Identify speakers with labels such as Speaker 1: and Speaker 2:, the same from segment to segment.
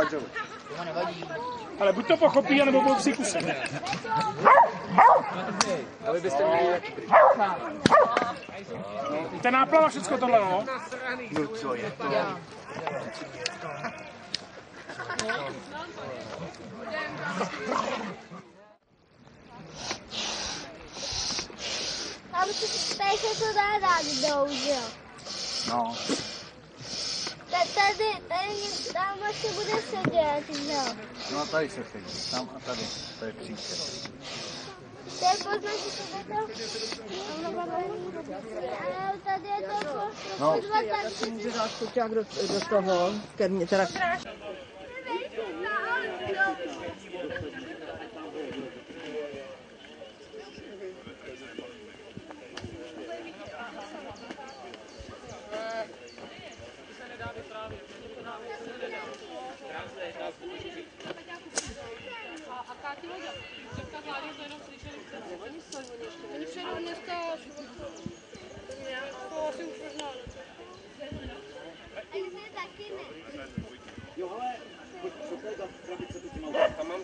Speaker 1: sekáčeli?
Speaker 2: Ale buď to pochopí, anebo budou kusem.
Speaker 1: Byste měli jaký
Speaker 2: Ten náplava všechno tohle, no.
Speaker 1: No co je to?
Speaker 3: Tam se tady se to dá dát jo?
Speaker 1: No.
Speaker 3: Ta- Tady, tady, tam asi bude sedět, že jo?
Speaker 1: No a tady se sedí. Tam a tady. To je příčet.
Speaker 3: To je poznat, že to je to... Ale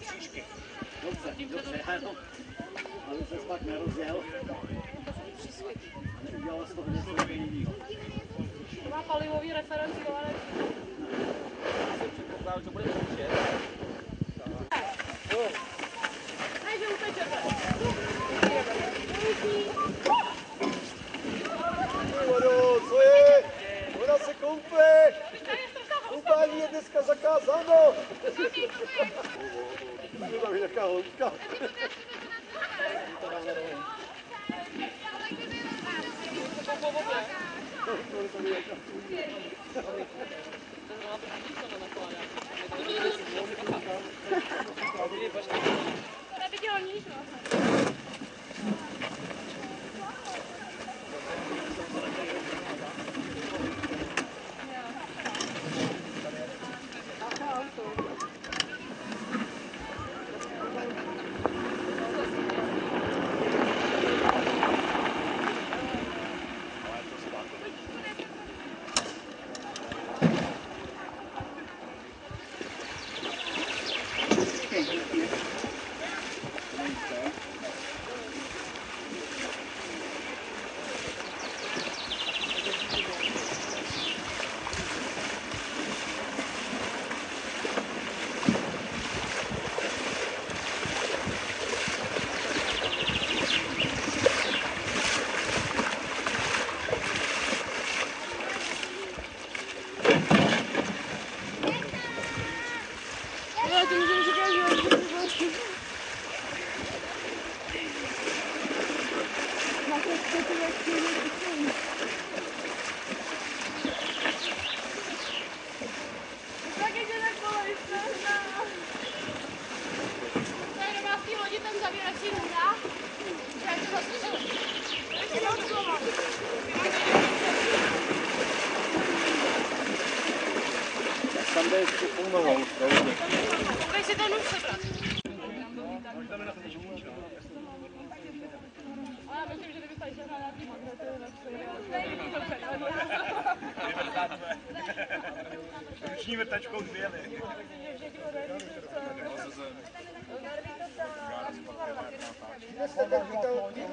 Speaker 3: tady je to prostě
Speaker 1: No.
Speaker 3: dva taky.
Speaker 4: Může dát koťák do, do toho, ke mně, teda
Speaker 5: Má palivový referenci, ale Ne, že utečete.
Speaker 1: Vodo, co je? Voda se koupe! Koupání je dneska zakázáno! Je tam
Speaker 6: ten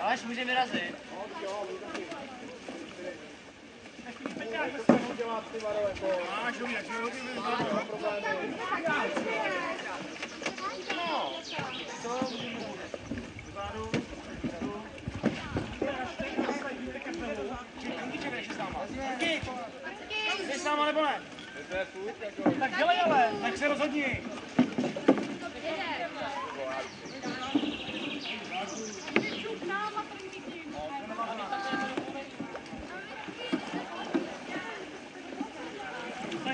Speaker 7: čtyři.
Speaker 5: Až může vyrazit. Jsi s náma nebo ne? Tak dělej ale, tak se rozhodni.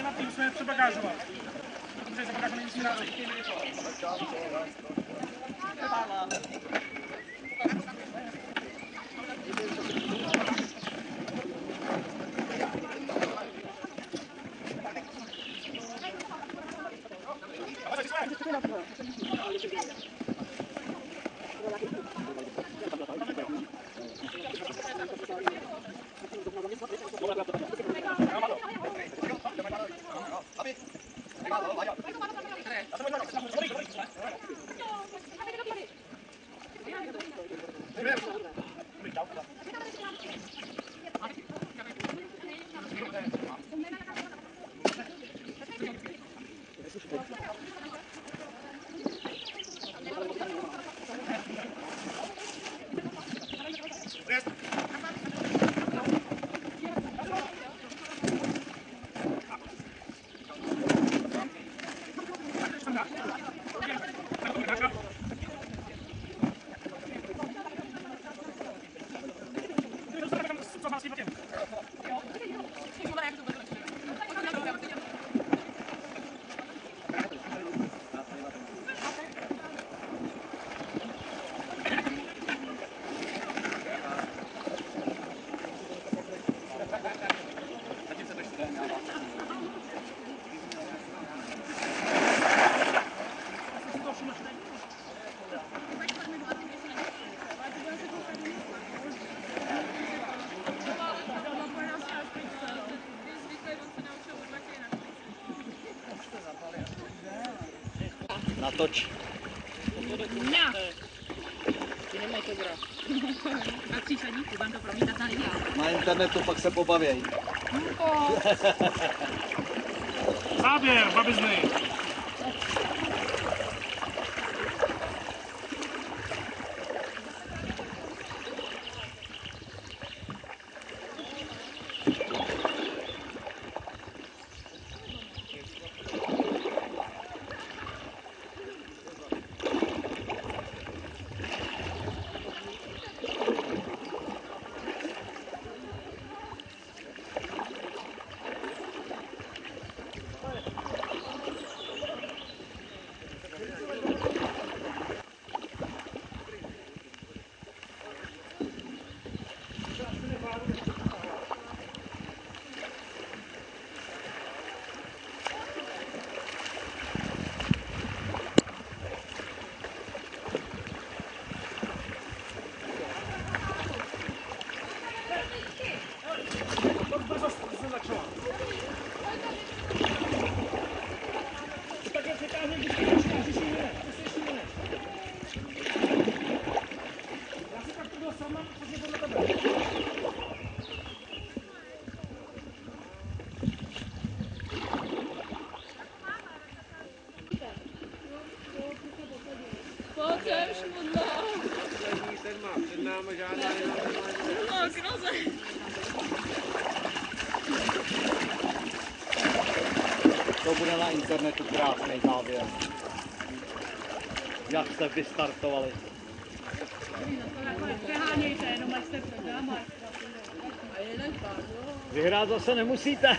Speaker 8: Tady na tým jsme přebagázovat. Protože zabagázovat není rádi.
Speaker 5: Natoč.
Speaker 4: Kinematograf.
Speaker 5: Na tříšedníku, budeme to promítat na lineál.
Speaker 1: Na internetu pak se pobavěj.
Speaker 8: Záběr, babizny. Brzo se začala. To také překáže, když to začíná, když ji mine. To se ještě mine. Já si tak to byl sama, protože podle tebe.
Speaker 5: Pojďem, šmudlo. No, knoze.
Speaker 1: To bude na internetu krásný závěr. Jak jste vystartovali. Vyhrát zase nemusíte.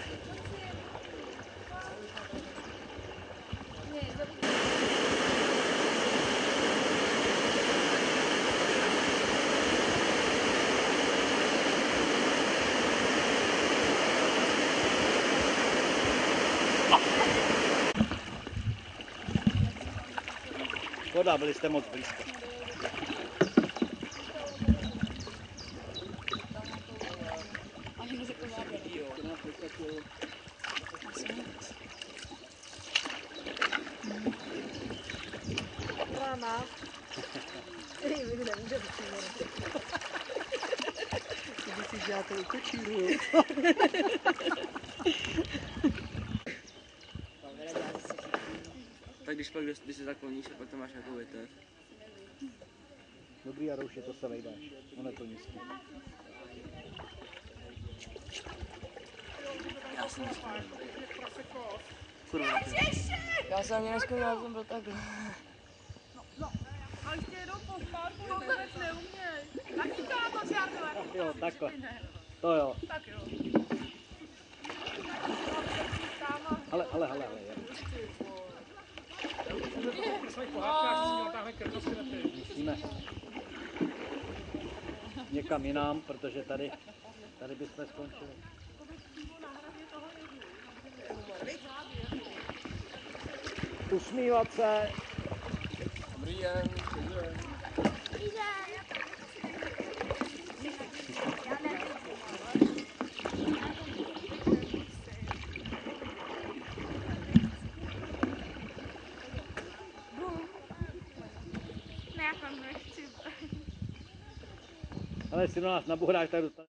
Speaker 1: Škoda, byli jste moc blízko.
Speaker 6: Tak když pak, když se zakloníš a pak to máš jako větev.
Speaker 1: Dobrý, Jarouši, to se vejdáš. Ono je to nízký.
Speaker 6: Já jsem Kurva. Já jsem ani neskoumal, já jsem byl takhle.
Speaker 5: A ještě jedou po spánku, vůbec neuměj. Taky kámo, přátelé.
Speaker 1: Jo, takhle. To jo.
Speaker 5: Tak jo.
Speaker 1: Ale, ale, ale, ale.
Speaker 8: Když mají pohádkách, si měl táhle krtosti na ty.
Speaker 1: Musíme někam jinam, protože tady, tady bychom skončili. Usmívat se.
Speaker 6: Dobrý den.
Speaker 3: Ne, já tam nechci.
Speaker 1: Ale jestli do nás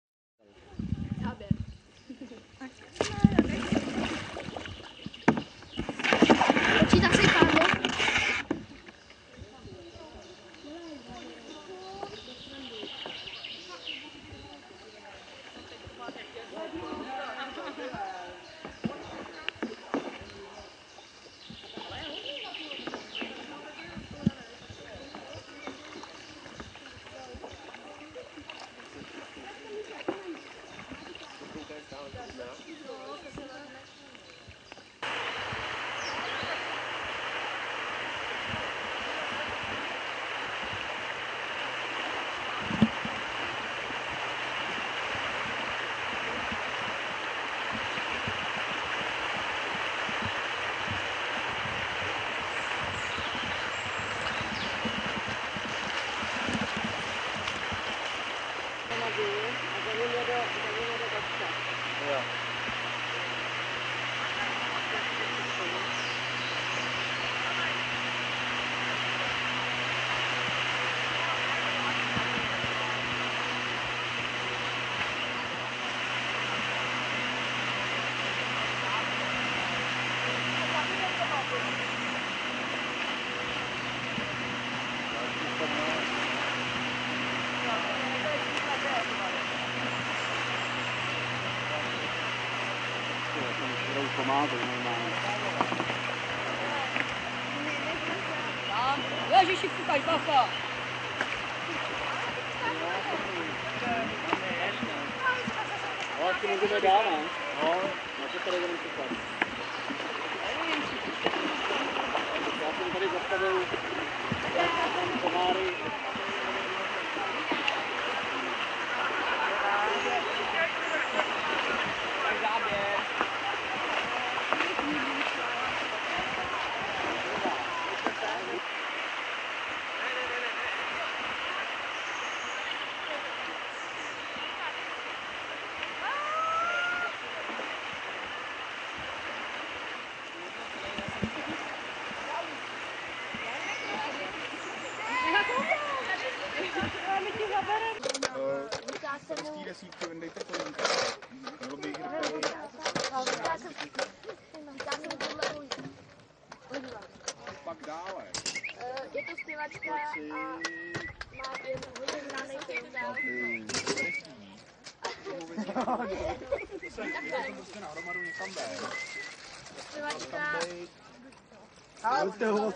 Speaker 6: Pojďte ho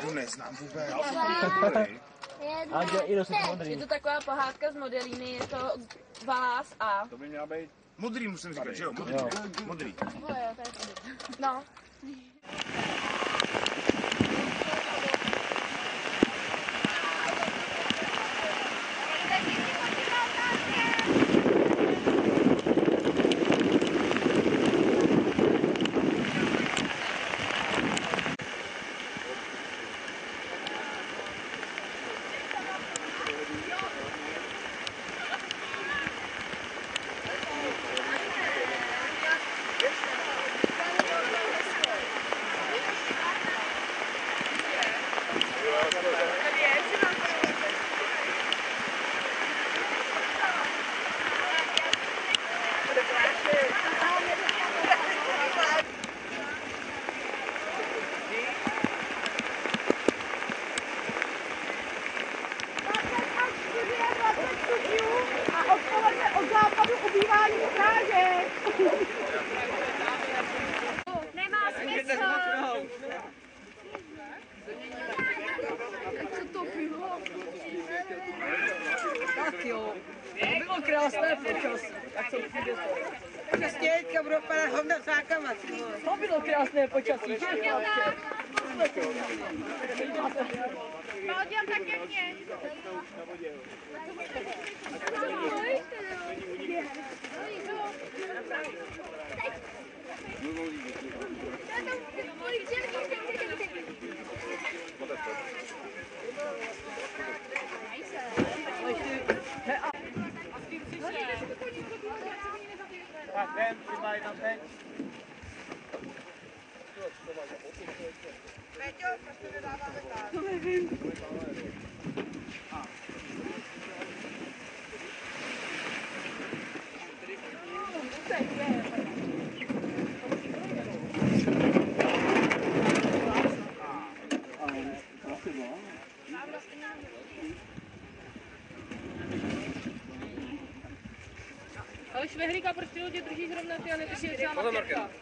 Speaker 6: Tu neznám vůbec.
Speaker 9: jedna,
Speaker 1: Je to taková pohádka z modelíny, je to Valás a...
Speaker 6: To by měla být... Modrý musím říkat, že jo? Modrý. Modrý.
Speaker 1: No.
Speaker 10: A będzie drugi zrównoważony
Speaker 9: tysięcy amatorów.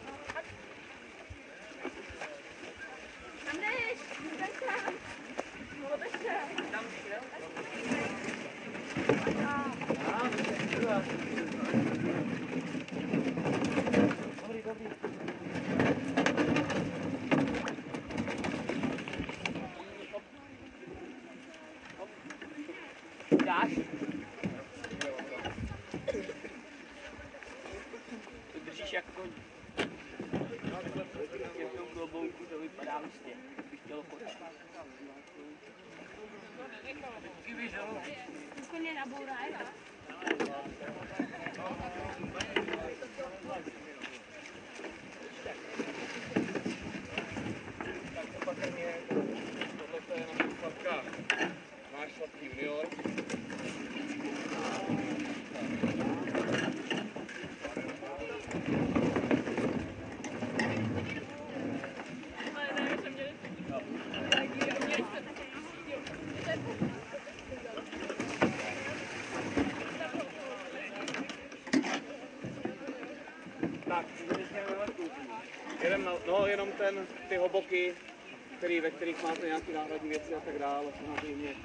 Speaker 1: Tak,
Speaker 6: Jedem no, jenom
Speaker 11: ten, ty hoboky, který, ve kterých máte nějaké náhradní věci a tak dále, samozřejmě.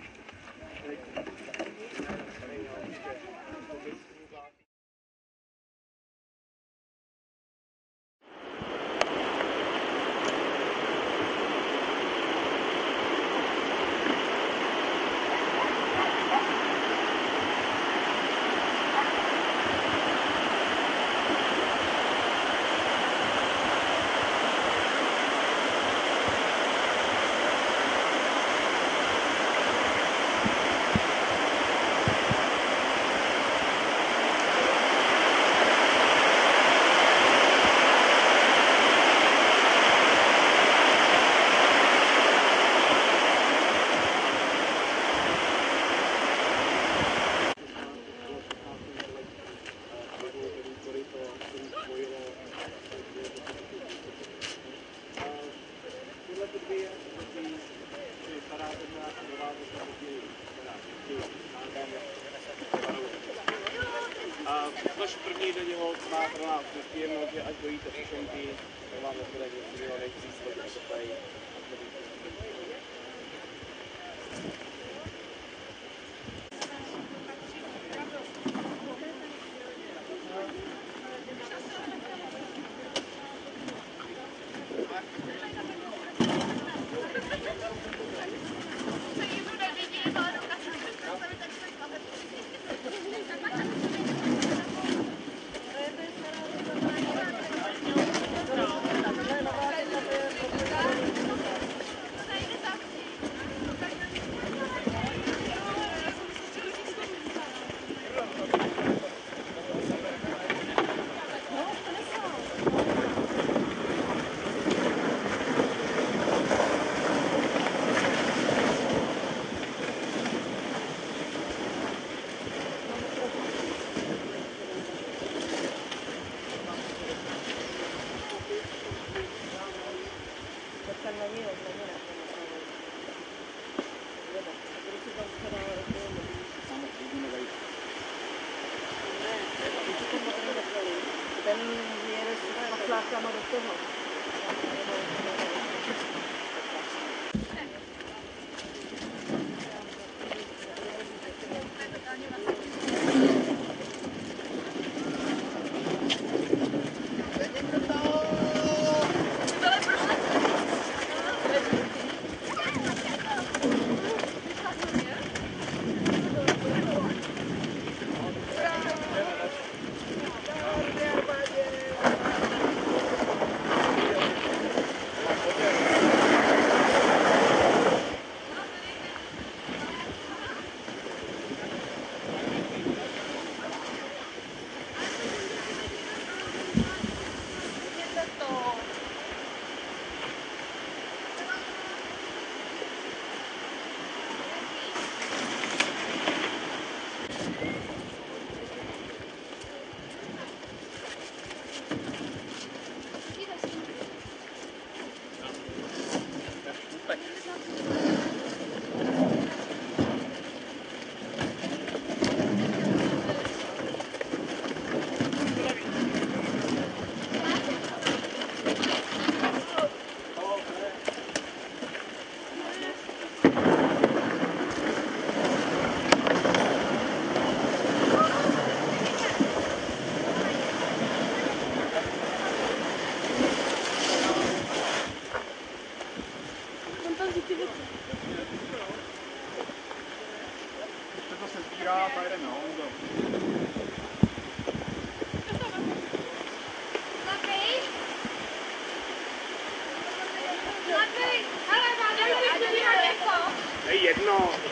Speaker 6: 어.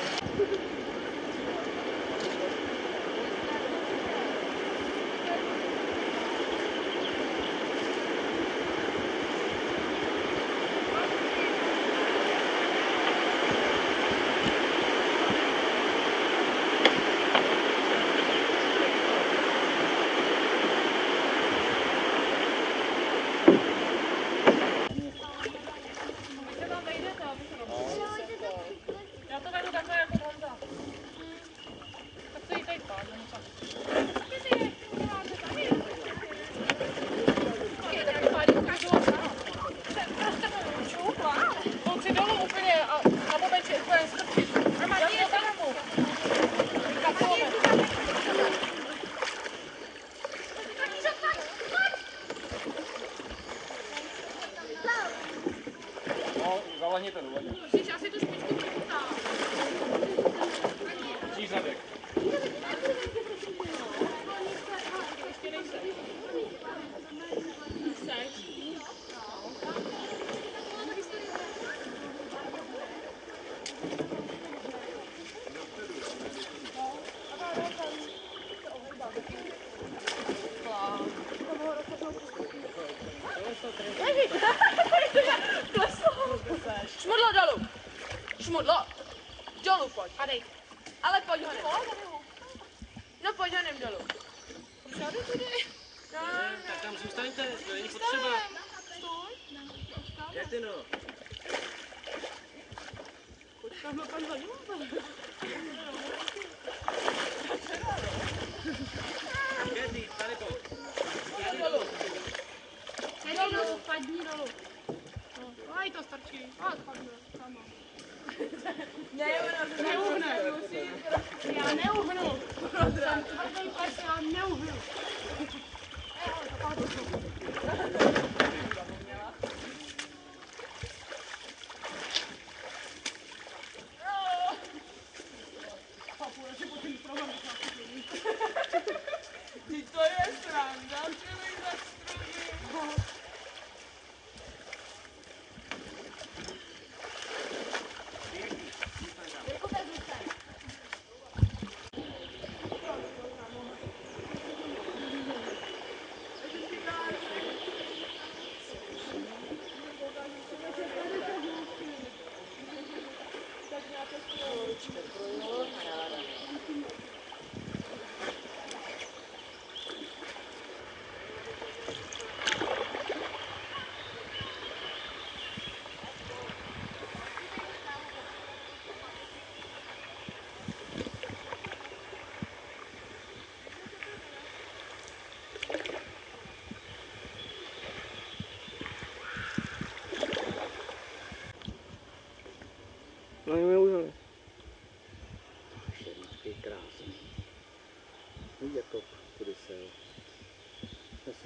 Speaker 5: Šmudlo. Dolů pojď. A dej. Ale pojď honem. No pojď honem dolů. Tady tudy. No,
Speaker 1: Tak tam zůstaňte, to není potřeba.
Speaker 5: Stůj.
Speaker 1: Jak ty no?
Speaker 5: Počkám na pan za ním.
Speaker 1: Kedy, tady pojď.
Speaker 5: Dolů. Dolů, padni dolů. No, aj to stačí. A spadnu.
Speaker 1: Never know.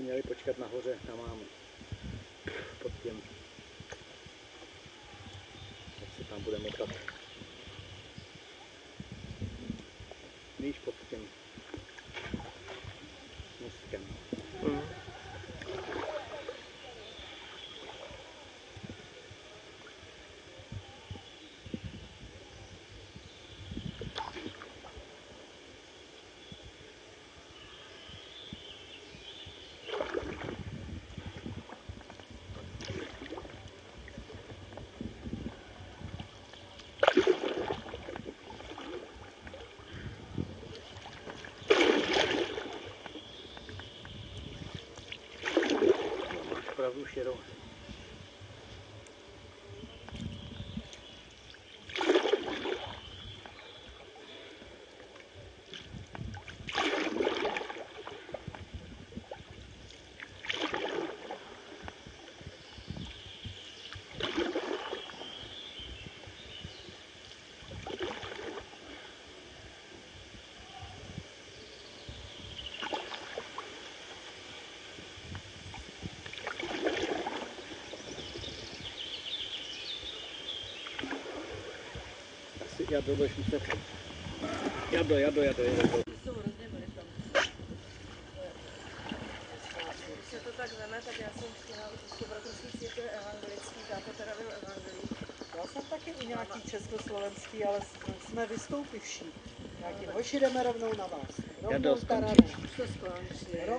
Speaker 1: Měli počkat nahoře, tam mám pod tím. Jak se tam bude motat. Máš Jado budeš muset.
Speaker 9: Když to tak veme, tak já jsem chtěla bratrský církev evangelický, táta teda byl evangelí.
Speaker 4: Já jsem taky u nějaký československý, ale s- jsme vystoupivší. Nějaký, hoši jdeme rovnou na vás.
Speaker 1: Já
Speaker 4: Rovnou.
Speaker 9: Už to skončí.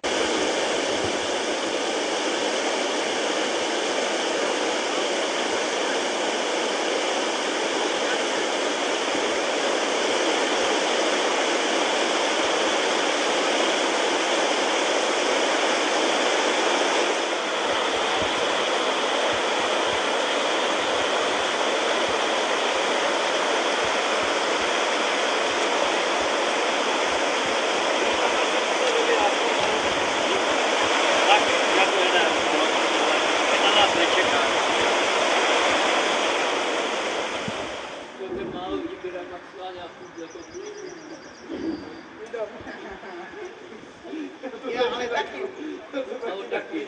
Speaker 9: Já, ale taky.
Speaker 1: ale taky, že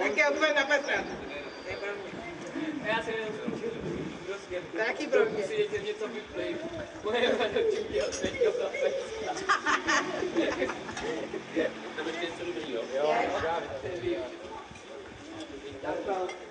Speaker 9: Tak já budu na Petra.
Speaker 1: já si jenom
Speaker 9: Taky pro mě.
Speaker 3: Já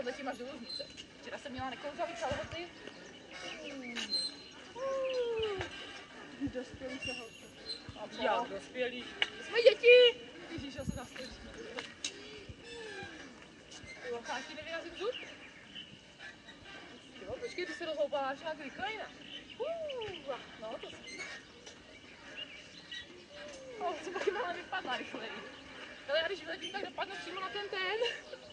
Speaker 3: Doufám, že nepodletím až do Lužnice. Včera jsem měla neklouzavý kalhoty. Dospělí se holky. Jak dospělí? Jsme děti! Ježíš, já se zaskočím. Locháti nevyrazím zub? Jo, počkej, ty se rozhoupáváš nějak rychleji, ne? Uh, no, to jsem. Oh, jsem taky mohla vypadla rychleji. Ale já když vyletím, tak dopadnu přímo na ten ten.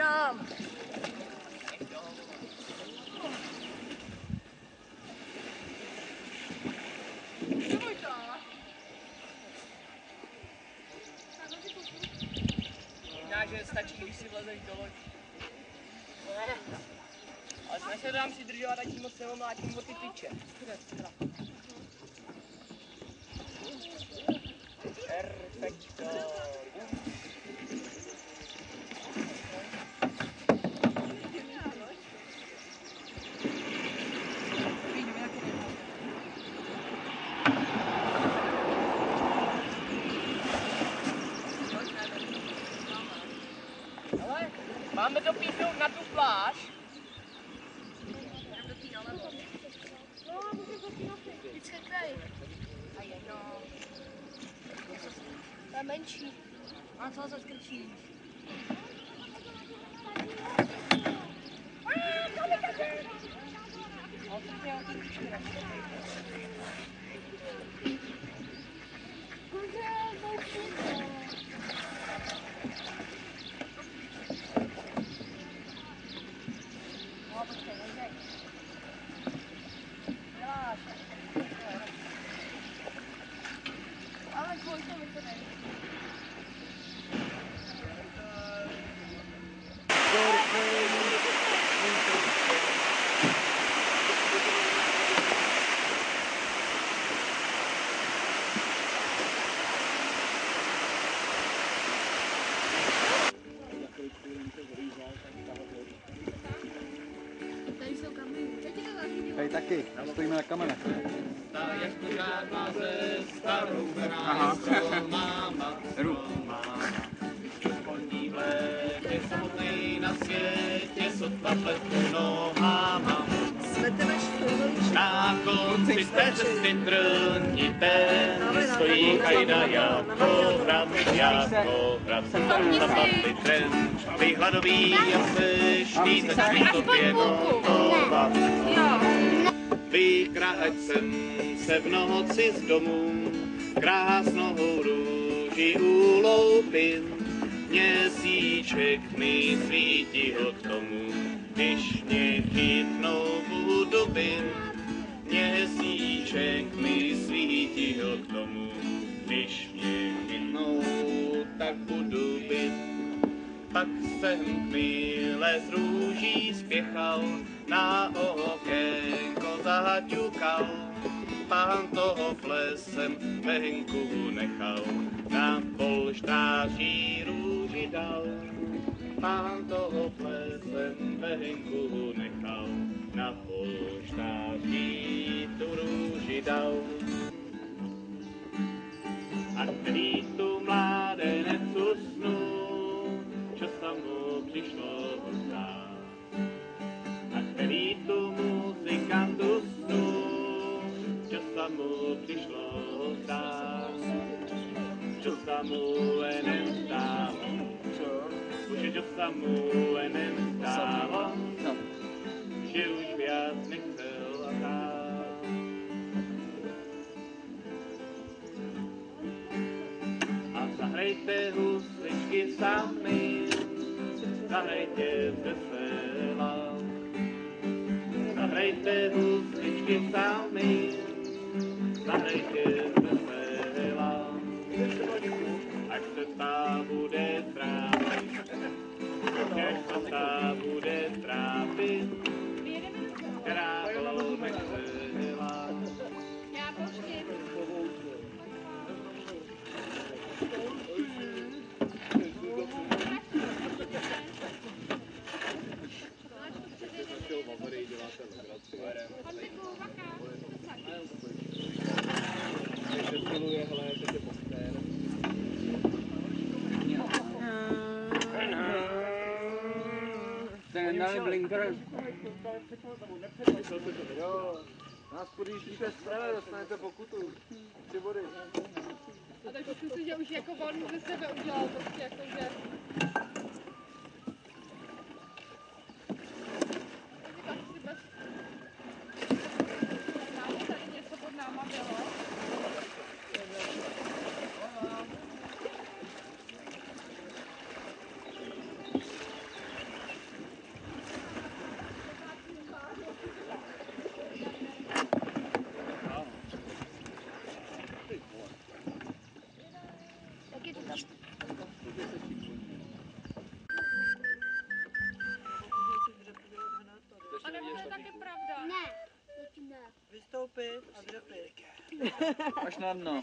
Speaker 3: připravovat.
Speaker 9: Nabírám.
Speaker 5: Možná, že stačí, když si vlezeš do lodi. Ale snaž se tam přidržovat, ať ti moc neomlátím o ty tyče. Perfekto. Ale máme to píchnout na tu pláž.
Speaker 3: No, můžeš to na Vždycky kraj.
Speaker 9: A jedno.
Speaker 3: To je menší.
Speaker 9: A co se skrčí?
Speaker 3: Ale tvoj to vypadá. Tady jsou kameny. Teď ti to zařídilo.
Speaker 6: Tady taky, stojíme na kamenech.
Speaker 12: Aha. Rub. na světě sotva pletu nohama. Na konci té cesty trnité stojí hajda jako hrad, jako. Zapadli ty hladový a začni notovat. Vykrát jsem se v noci z domu, krásnou růži uloupil. Měsíček mi svítil k tomu, když mě chytnou budu bin. Měsíček mi svítil k tomu, když mě chytnou, tak budu bin. Pak jsem chvíle z růží spěchal, na okénko zaťukal. Pán toho jsem venku nechal, na polštáří růži dal. Pán toho jsem venku nechal, na polštáří tu růži dal. A který tu mládenec usnul, prišlo zdát. A který tu muzikant usnul, čo sa mu prišlo zdát. Čo sa mu enem stálo, už čo sa mu enem stálo, I did the
Speaker 1: Jo, nás podjíždíte zprava, dostanete pokutu. Tři body.
Speaker 5: A tak myslím si, že už jako on ze sebe udělal prostě jako, že...
Speaker 6: Až na dno.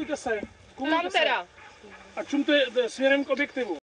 Speaker 3: Kumulujte se.
Speaker 2: Kumulujte
Speaker 9: Tam
Speaker 2: se.
Speaker 9: teda.
Speaker 2: A čumte směrem k objektivu.